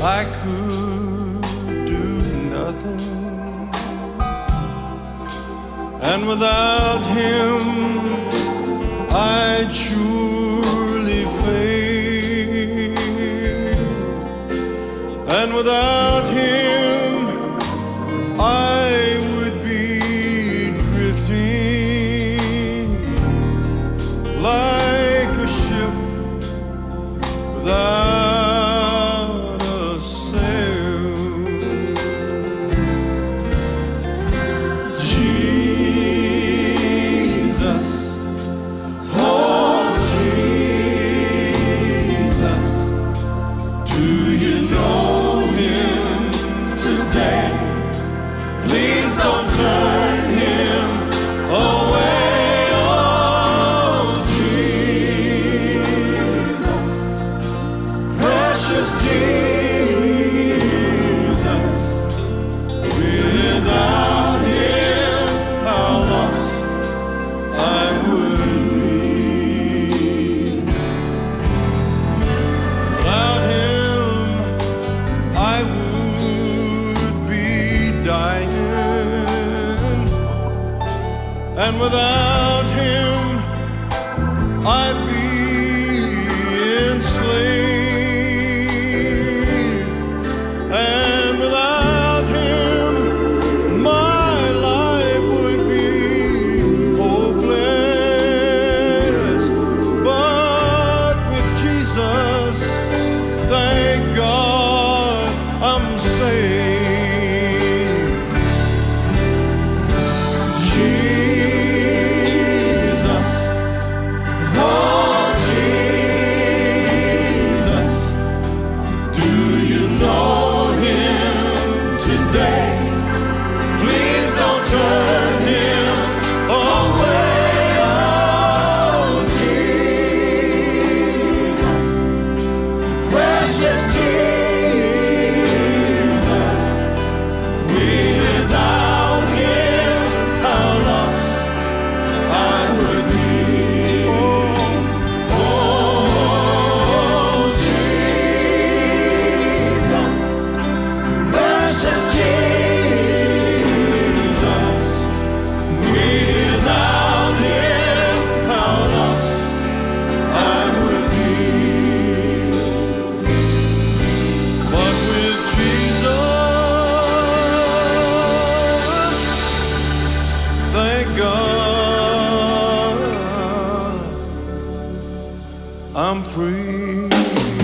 I could do nothing. And without him, I'd surely fail. And without him, I would be drifting like a ship without. Please don't turn. and without him I'd be I'm free.